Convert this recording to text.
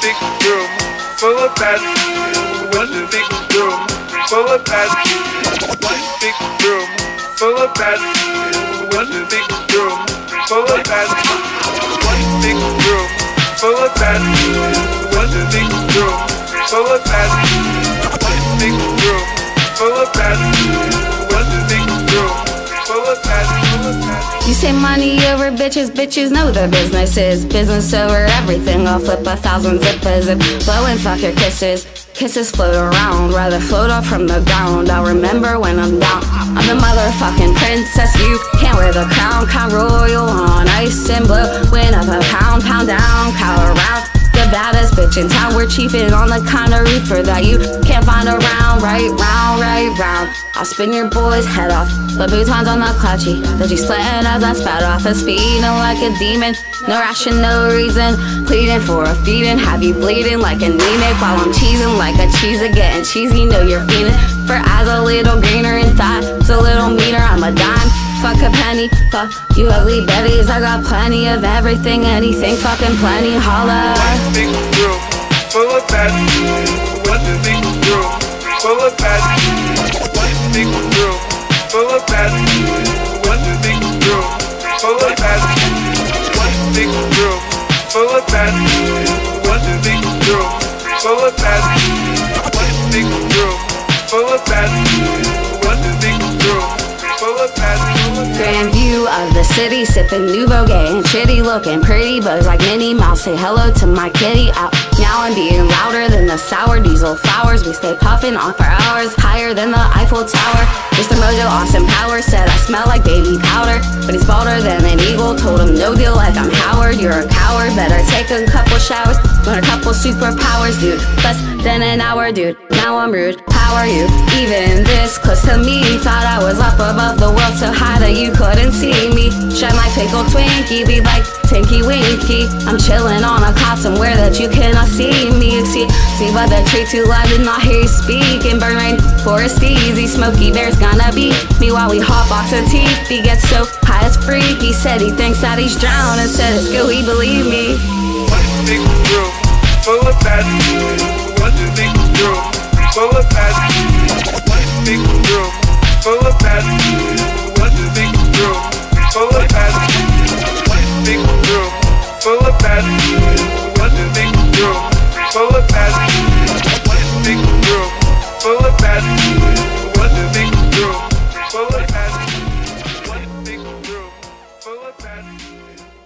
big room full of bad. One big room full of bad. One big room full of bad. One big room full of bad. One big room full of bad. One big room full of bad. You say money over bitches, bitches know their business is business over everything. I'll flip a thousand zippers and blow and fuck your kisses. Kisses float around, rather float off from the ground. I'll remember when I'm down. I'm the motherfucking princess. You can't wear the crown, crown royal on ice and blue. Win up a pound, pound down, cow around. Town. We're chiefing on the kind of reefer that you can't find around. Right round, right round. I'll spin your boy's head off. Louboutins on the clutchy. That you splitting as I spat off a speeding like a demon. No rational reason. Pleading for a feeding. Have you bleeding like anemic while I'm cheesing like a cheese. Getting cheesy, know you're feeling. For eyes a little greener and thighs a little meaner. I'm a penny, fuck you ugly betties. I got plenty of everything, anything, fucking plenty. Holla. One big room full of bad. One big room full of bad. One big room full of bad. One big room full of bad. One big room full of bad. One big room full of bad. One big room full of bad. City, sipping Nuvo Gay and shitty looking pretty bugs like Minnie Mouse. Say hello to my kitty out. Now I'm being louder than the sour diesel flowers. We stay puffing on for hours, higher than the Eiffel Tower. Mr. Mojo, Austin Powers said I smell like baby powder, but he's bolder than an eagle. Told him no deal like I'm Howard. You're a coward, better take a couple showers, learn a couple superpowers, dude. Less than an hour, dude. Now I'm rude. How are you? Even this close to me, thought I was up above the world so high that you couldn't see me. Like twinkle Twinkie, be like Tinky Winky. I'm chilling on a cot somewhere that you cannot see me. See, see, by the tree too loud did not hear you speak. And burn rain, forest easy, Smokey Bear's gonna be me while we hot box a. He gets so high it's free. He said he thinks that he's drowning. Said it's good, he believe me. One big room full of bad. One big room full of bad. Full of passion, full of.